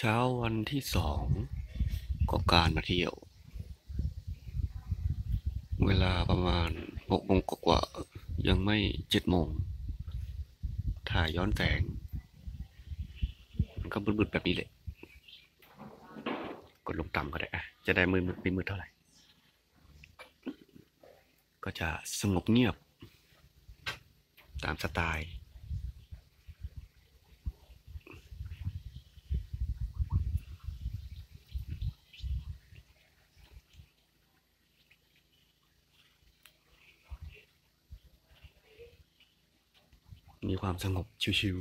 เช้าวันที่สองของการมาเที่ยว เวลาประมาณหกโมงกว่ายังไม่เจ็ดโมง ถ่ายย้อนแสง มันก็มืดๆแบบนี้แหละกดลงต่ำก็ได้อะจะได้มืดๆไม่มืดเท่าไหร่ ก็จะสงบเงียบ ตามสไตล์ มีความสงบชิว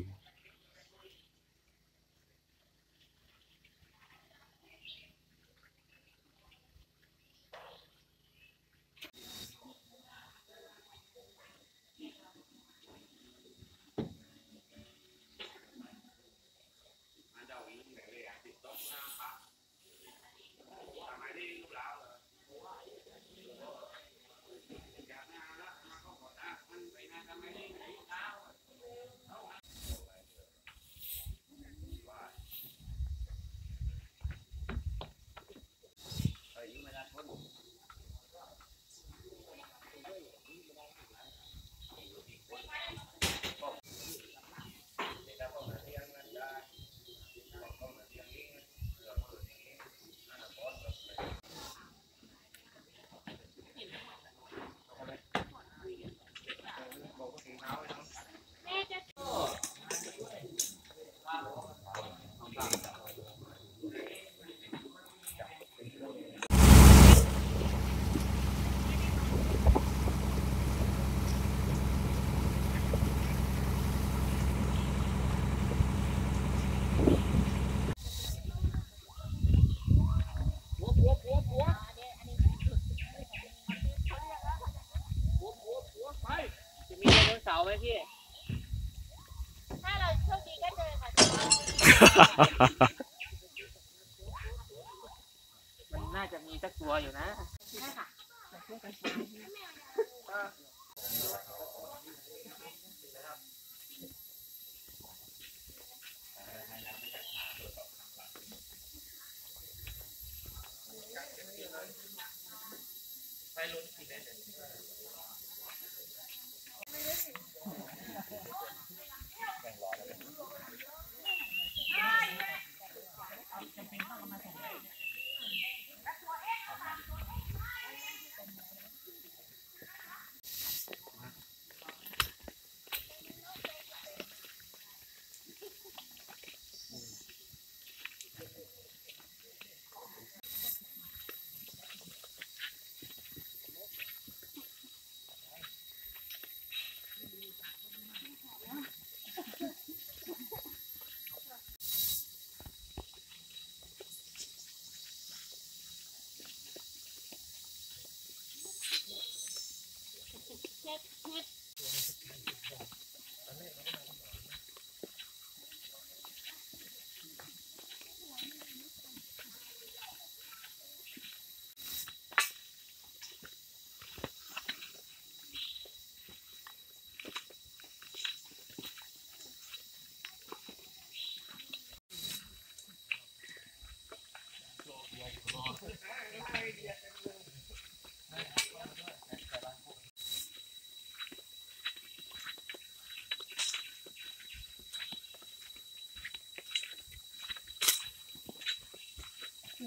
ปจะมีไดโนเสาร์ไหมพี่ ถ้าเราโชคดีก็เจอค่ะ มันน่าจะมีสักตัวอยู่นะใช่ค่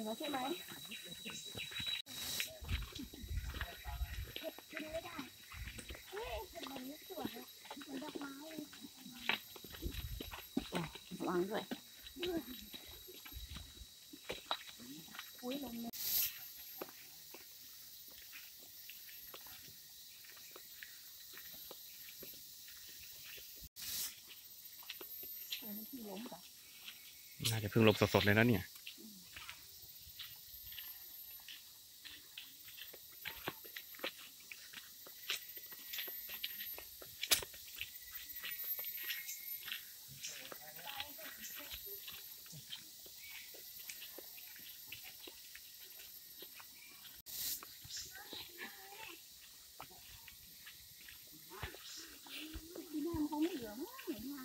ะหนูใช่ไหมกินไม่ได้ เฮ้ยมันไม่สวยอะเหมือนดอกไม้เลยวางด้วยอุ้ยลมเลยเออมันที่ล้มจ้ะน่าจะเพิ่งลงสดๆเลยนะเนี่ย ที่น้ำเขาไม่เหลืองเหมือนมา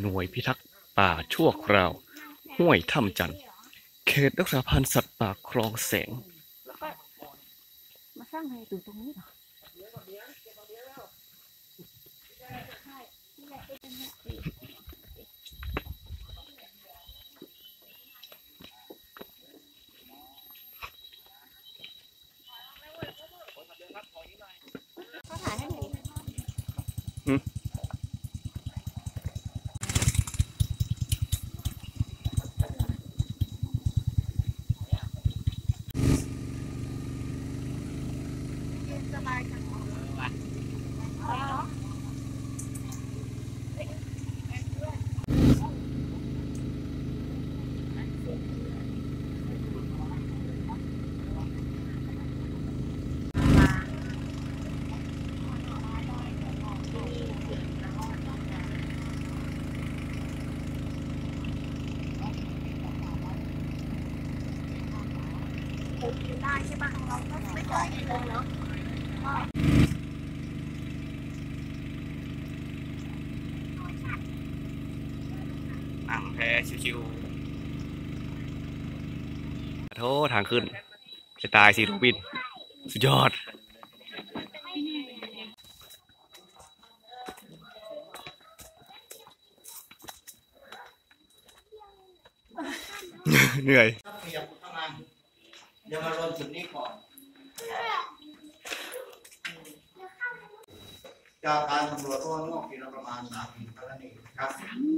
หน่วยพิทักษ์ป่าชั่วคราว ห้วยถ้ำจันทร์เขตรักษาพันธุ์สัตว์ป่าคลองแสง แล้วก็มาสร้างอะไรตรงตรงนี้เหรอใช่นี่แหละเป็นเนี่ยสิเขาถ่ายให้หน่อยดิ สบายจังเลยเนาะ ได้ใช่ปะเราก็ไม่จ่ายเลยเนาะ อ่างแพชิวๆโทษทางขึ้นจะตายสิโรบินสุดยอด เหนื่อยขยับเข้ามาเดี๋ยวมารวมจุดนี้ก่อนจากการสำรวจตัวงอกปีละประมาณสามถึงเท่านั้นเอง ครับ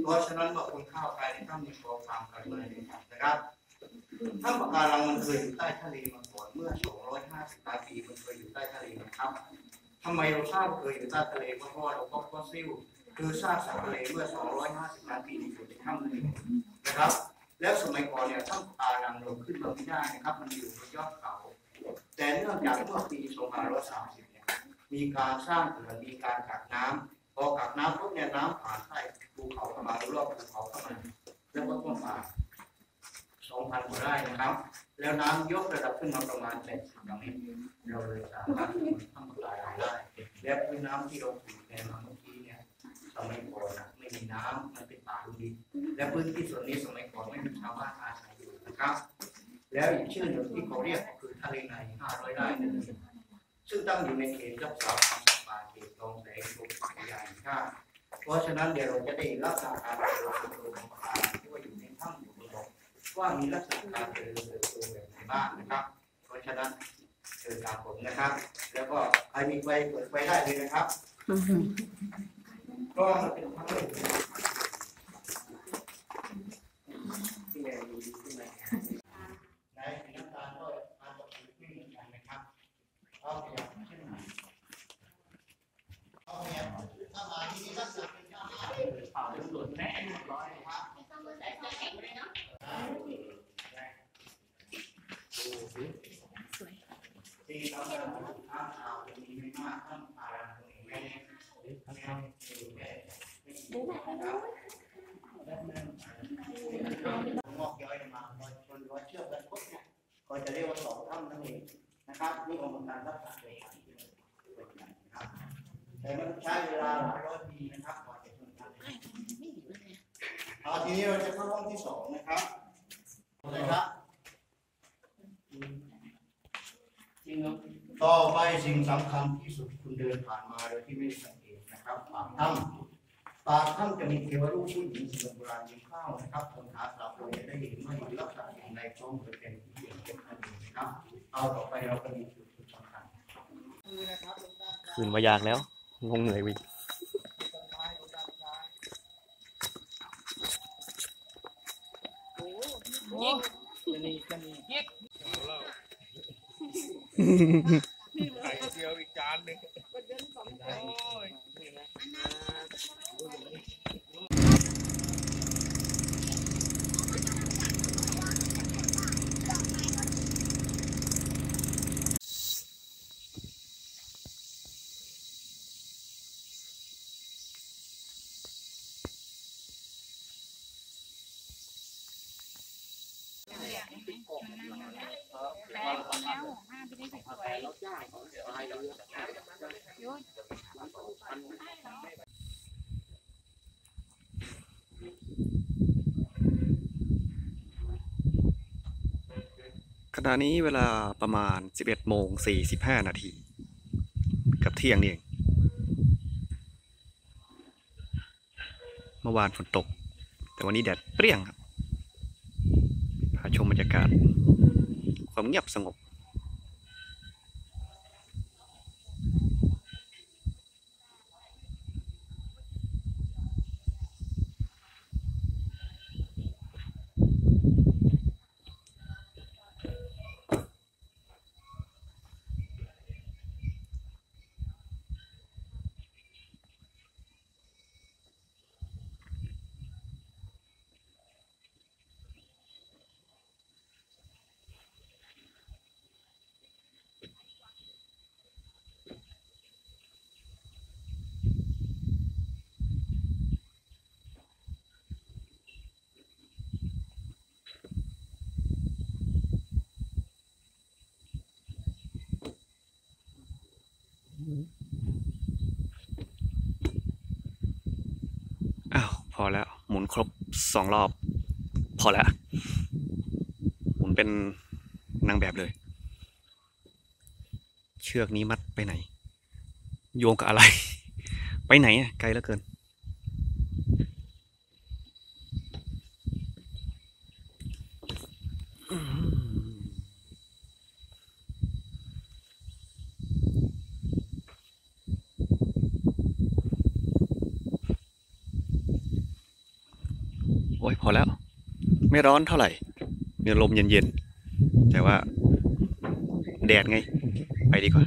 เพราะฉะนั้นเมื่อคุณเข้าไปในถ้ำมีโครงความกันเลยนะครับถ้ำปะการังมันเคยอยู่ใต้ทะเลมาก่อนเมื่อ 250ล้านปีมันเคยอยู่ใต้ทะเลนะครับทำไมเราทราบว่าเคยอยู่ใต้ทะเลเพราะว่าเราพบฟอสซิลคือซากสัตว์ทะเลเมื่อ 250ล้านปีที่อยู่ในถ้ำนั่นเองนะครับ แล้วสมัยก่อนเนี่ยถ้ำปะการังเราขึ้นมาไม่ได้นะครับ มันอยู่บนยอดเขา แต่เนื่องจากเมื่อปี 2530 เนี่ย มีการสร้างเขื่อนมีการกักน้ำพ อกักน้ำปุ๊บเนี่ยน้ำผ่านใต้ภูเขาเข้ามารอบภูเขาเข้ามาแล้วก็ท่วมป่า2,000กว่าไร่นะครับ แล้วน้ำยกระดับขึ้นมาประมาณ70อย่างนี้เราเลยสามารถทำปะการังได้และพื้นน้ำที่เราถูกแทนมาเมื่อกี้เนี่ยสมัยก่อนนะไม่มีน้ำมันเป็นป่าลุดินและพื้นที่ส่วนนี้สมัยก่อนไม่มีชาวบ้านอาศัยอยู่นะครับ แล้วอีกชื่อหนึ่งที่เขาเรียกคือทะเลใน500ไร่นั่นเองซึ่งตั้งอยู่ในเขตรักษาพันธุ์สัตว์ ปาเขตคลองแสงกรมอุทยานแห่ชาติเพราะฉะนั้นเดี๋ยวเราจะได้รักษาการเจริญเติบโตของป่าที่ว่าอยู่ในถ้ำอยู่บนบกว่ามีลักษณะการเจริญเติบโตแบบไหนบ้างนะครับ เพราะฉะนั้นเชิญตามผมนะครับ แล้วก็ใครมีไฟเปิดไฟได้เลยนะครับก็มันเป็นทั้งหมดที่แม่ดูดีขึ้นไหม ในสีน้ำตาลก็มาจากสีไม่เหมือนกันนะครับเอาขยับขึ้นมาเอาขยับถ้ามาที่นี่ลักษณะเป็นหน้ามา เป่าหลุดแน่ร้อย นะครับที่เราจะทำข้าวขาวจะมีไม่มากข้ามผ่านตรงนี้ไม่ได้ไม่ได้อยู่แค่ไม่กี่นะครับงอกย้อยมาพอชนร้อยเชือกแล้วปุ๊บเนี่ยก็จะเรียกว่าสองถ้ำ นั่นเองนะครับนี่องค์การรักษาโดยการที่เป็นอย่างนะครับ แต่มันใช้เวลาหลายร้อยปีนะครับกว่าจะชนกันเอาทีนี้เราจะเข้าห้องที่สองนะครับนะครับจริงเหรอต่อไปสิ่งสำคัญที่สุดคุณเดินผ่านมาโดยที่ไม่สังเกตนะครับปากถ้ำปากถ้ำจะมีเทวรูปผู้หญิงสมัยโบราณยืนข้าวนะครับคนหาสาวเราจะได้เห็นว่าอยู่ลักษณะอย่างไรพร้อมกับเป็นที่เห็นเป็นอันหนึ่งนะครับ เอาต่อไปเราก็มีจุดจุดสำคัญคือนะครับตรงด้านซ้ายคืนมายากแล้วงงเหนื่อยวิตรงซ้ายตรงด้านซ้ายยิงจะนี่จะนี่ยิงเดียวอีกจานหนึ่ง ขณะนี้เวลาประมาณ 11โมง45 นาทีกับเที่ยงนี่เองเมื่อวานฝนตก แต่วันนี้แดดเปรี้ยงครับ ชมบรรยากาศ ความเงียบสงบ อ้าวพอแล้ว หมุนครบสองรอบ พอแล้ว หมุนเป็นนางแบบเลย เชือกนี้มัดไปไหน โยงกับอะไร ไปไหนอะไกลเหลือเกินโอ้ยพอแล้ว ไม่ร้อนเท่าไหร่มีลมเย็นๆ แต่ว่า แดดไง ไปดีกว่า